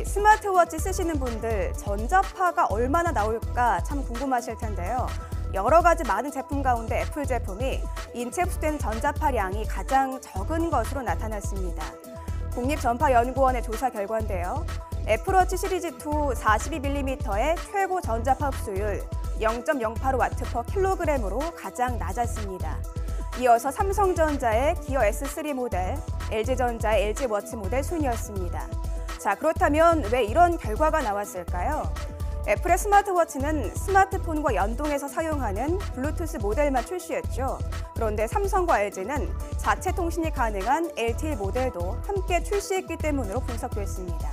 이 스마트워치 쓰시는 분들 전자파가 얼마나 나올까 참 궁금하실 텐데요. 여러 가지 많은 제품 가운데 애플 제품이 인체 흡수된 전자파량이 가장 적은 것으로 나타났습니다. 국립전파연구원의 조사 결과인데요. 애플워치 시리즈 2 42mm의 최고 전자파 흡수율 0.085와트/킬로그램으로 가장 낮았습니다. 이어서 삼성전자의 기어 S3 모델, LG전자의 LG 워치 모델 순이었습니다. 자, 그렇다면 왜 이런 결과가 나왔을까요? 애플의 스마트워치는 스마트폰과 연동해서 사용하는 블루투스 모델만 출시했죠. 그런데 삼성과 LG는 자체 통신이 가능한 LTE 모델도 함께 출시했기 때문으로 분석됐습니다.